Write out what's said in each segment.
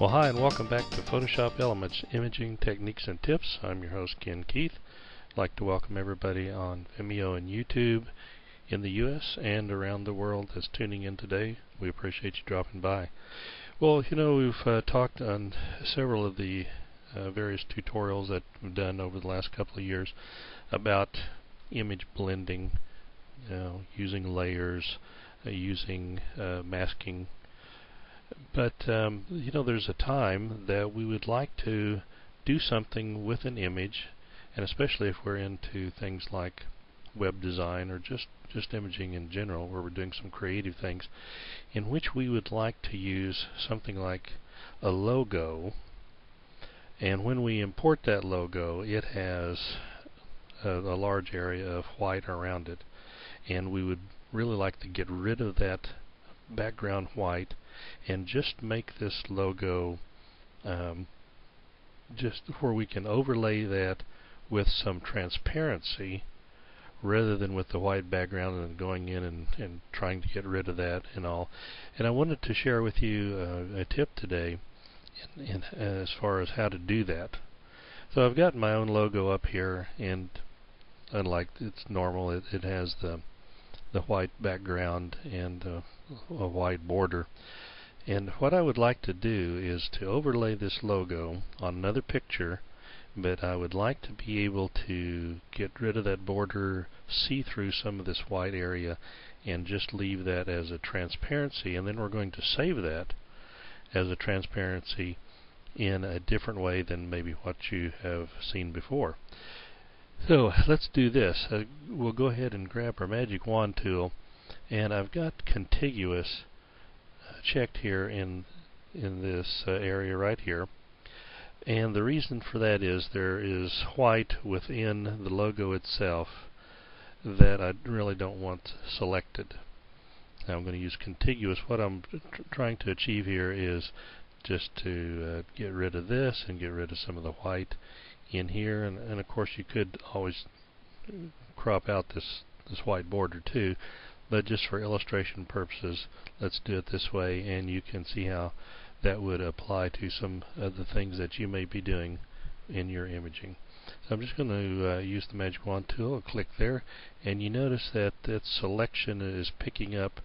Well, hi, and welcome back to Photoshop Elements Imaging Techniques and Tips. I'm your host, Ken Keith. I'd like to welcome everybody on Vimeo and YouTube in the U.S. and around the world that's tuning in today. We appreciate you dropping by. Well, you know, we've uh, talked on several of the uh, various tutorials that we've done over the last couple of years about image blending, you know, using layers, uh, using uh, masking but um, you know, there's a time that we would like to do something with an image, and especially if we're into things like web design or just just imaging in general, where we're doing some creative things, in which we would like to use something like a logo. And when we import that logo, it has a, a large area of white around it, and we would really like to get rid of that background white and just make this logo um, just where we can overlay that with some transparency rather than with the white background and going in and, and trying to get rid of that and all. And I wanted to share with you uh, a tip today in, in, as far as how to do that. So I've got my own logo up here and unlike it's normal it, it has the the white background and uh, a white border and what I would like to do is to overlay this logo on another picture, but I would like to be able to get rid of that border, see through some of this white area, and just leave that as a transparency. And then we're going to save that as a transparency in a different way than maybe what you have seen before. So let's do this. Uh, we'll go ahead and grab our magic wand tool and I've got contiguous checked here in in this uh, area right here. And the reason for that is there is white within the logo itself that I really don't want selected. Now I'm going to use contiguous. What I'm tr trying to achieve here is just to uh, get rid of this and get rid of some of the white in here. And, and of course you could always crop out this this white border too but just for illustration purposes let's do it this way and you can see how that would apply to some of the things that you may be doing in your imaging. So I'm just going to uh, use the magic wand tool, click there, and you notice that that selection is picking up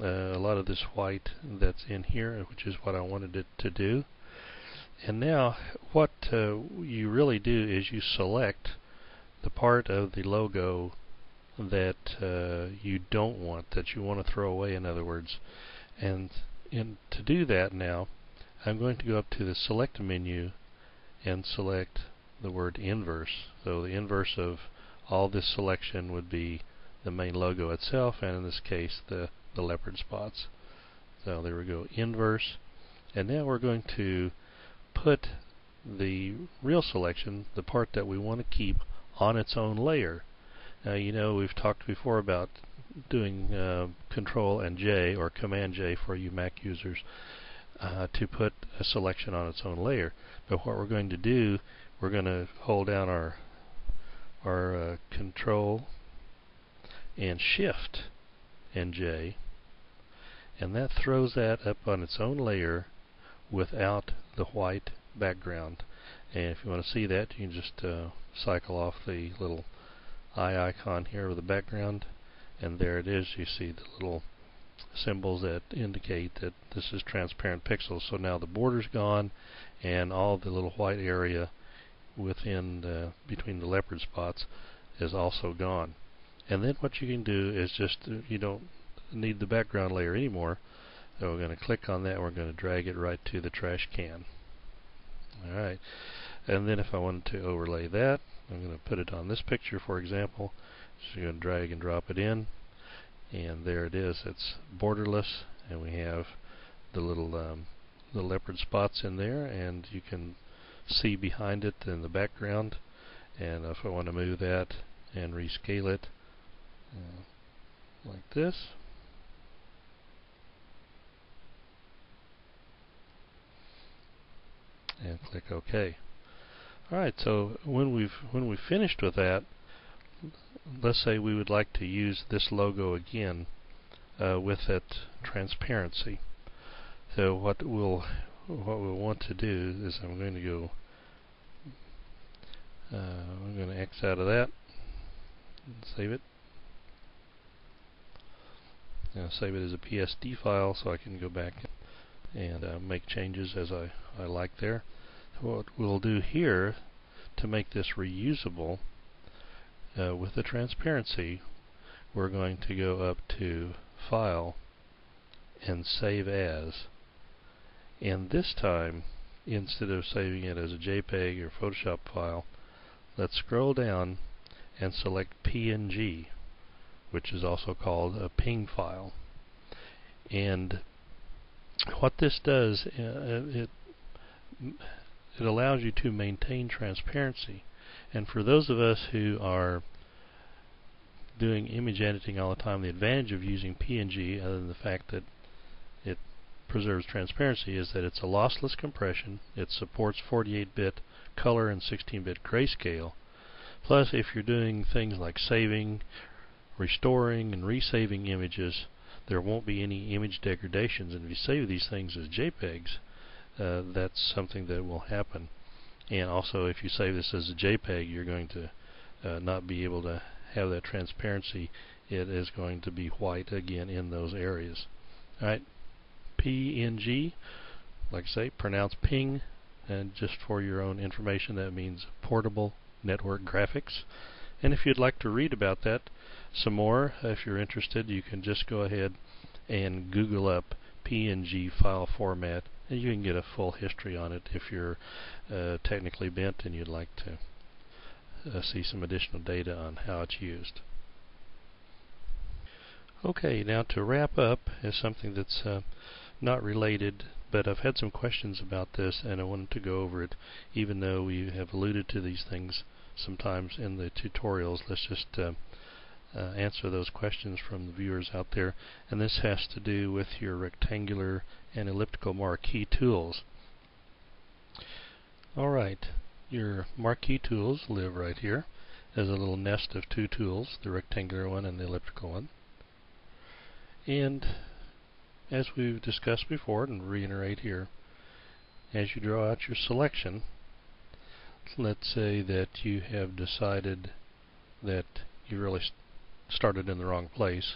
uh, a lot of this white that's in here, which is what I wanted it to do. And now what uh, you really do is you select the part of the logo that uh, you don't want, that you want to throw away, in other words. And to do that now, I'm going to go up to the Select menu and select the word Inverse. So the inverse of all this selection would be the main logo itself, and in this case, the, the leopard spots. So there we go, Inverse. And now we're going to put the real selection, the part that we want to keep, on its own layer. Now you know we've talked before about doing uh, Control and J or Command J for you Mac users uh, to put a selection on its own layer. But what we're going to do, we're going to hold down our our uh, Control and Shift and J, and that throws that up on its own layer without the white background. And if you want to see that, you can just uh, cycle off the little eye icon here with the background and there it is. You see the little symbols that indicate that this is transparent pixels. So now the border's gone and all the little white area within the, between the leopard spots is also gone. And then what you can do is just uh, you don't need the background layer anymore so we're going to click on that we're going to drag it right to the trash can alright and then if I wanted to overlay that I'm going to put it on this picture for example. So you're going to drag and drop it in and there it is. It's borderless and we have the little um, the leopard spots in there and you can see behind it in the background and if I want to move that and rescale it uh, like this and click OK. Alright, so when we've when we've finished with that, let's say we would like to use this logo again uh, with that transparency. So what we'll what we want to do is I'm going to go uh, I'm going to X out of that save it now save it as a PSD file so I can go back and uh, make changes as I, I like there. What we'll do here to make this reusable uh, with the transparency we're going to go up to file and save as. And this time instead of saving it as a JPEG or Photoshop file let's scroll down and select PNG which is also called a ping file. And what this does uh, it it allows you to maintain transparency. And for those of us who are doing image editing all the time the advantage of using PNG other than the fact that it preserves transparency is that it's a lossless compression. It supports 48-bit color and 16-bit grayscale. Plus if you're doing things like saving restoring and resaving images there won't be any image degradations. And if you save these things as JPEGs uh, that's something that will happen. And also if you save this as a JPEG you're going to uh, not be able to have that transparency. It is going to be white again in those areas. Alright PNG like I say pronounce ping. And just for your own information that means portable network graphics. And if you'd like to read about that some more if you're interested you can just go ahead and google up PNG file format and you can get a full history on it if you're uh, technically bent and you'd like to uh, see some additional data on how it's used. Okay, now to wrap up is something that's uh, not related, but I've had some questions about this and I wanted to go over it even though we have alluded to these things sometimes in the tutorials. Let's just uh, answer those questions from the viewers out there. And this has to do with your rectangular and elliptical marquee tools. Alright, your marquee tools live right here. There's a little nest of two tools, the rectangular one and the elliptical one. And as we've discussed before and reiterate here, as you draw out your selection, let's say that you have decided that you really started in the wrong place.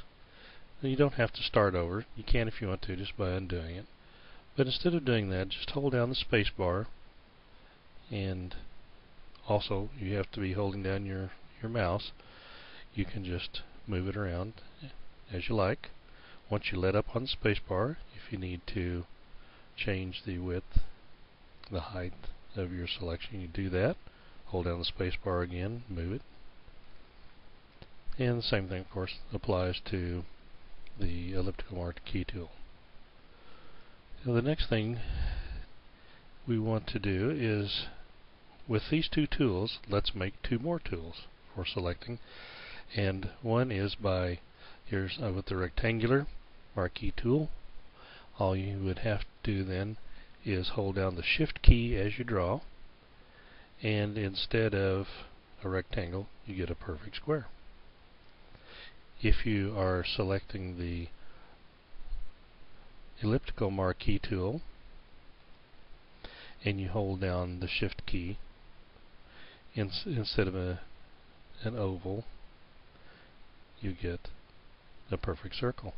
you don't have to start over. You can if you want to, just by undoing it. But instead of doing that, just hold down the space bar and also you have to be holding down your, your mouse. You can just move it around as you like. Once you let up on the space bar, if you need to change the width, the height of your selection, you do that. Hold down the space bar again, move it. And the same thing, of course, applies to the elliptical marquee tool. Now the next thing we want to do is, with these two tools, let's make two more tools for selecting. And one is by, here's uh, with the rectangular marquee tool. All you would have to do then is hold down the shift key as you draw and instead of a rectangle you get a perfect square. If you are selecting the elliptical marquee tool and you hold down the shift key ins instead of a an oval you get a perfect circle.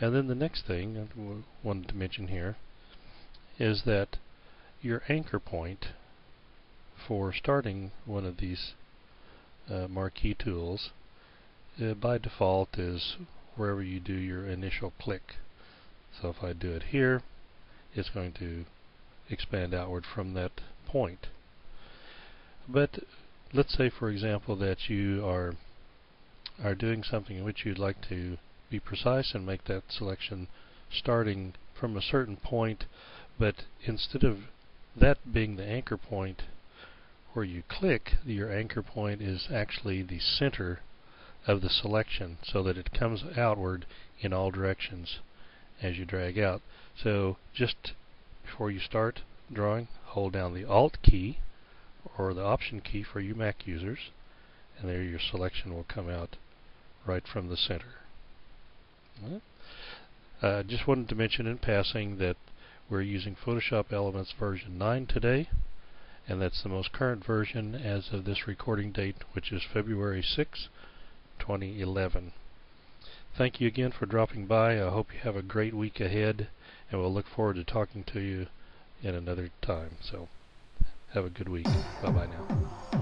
And then the next thing I wanted to mention here is that your anchor point for starting one of these uh, marquee tools uh, by default is wherever you do your initial click. So if I do it here, it's going to expand outward from that point. But let's say for example that you are are doing something in which you'd like to be precise and make that selection starting from a certain point but instead of that being the anchor point where you click your anchor point is actually the center of the selection so that it comes outward in all directions as you drag out. So just before you start drawing, hold down the Alt key or the Option key for you Mac users and there your selection will come out right from the center. Uh, just wanted to mention in passing that We're using Photoshop Elements version 9 today, and that's the most current version as of this recording date, which is February 6, 2011. Thank you again for dropping by. I hope you have a great week ahead, and we'll look forward to talking to you in another time. So, have a good week. Bye bye now.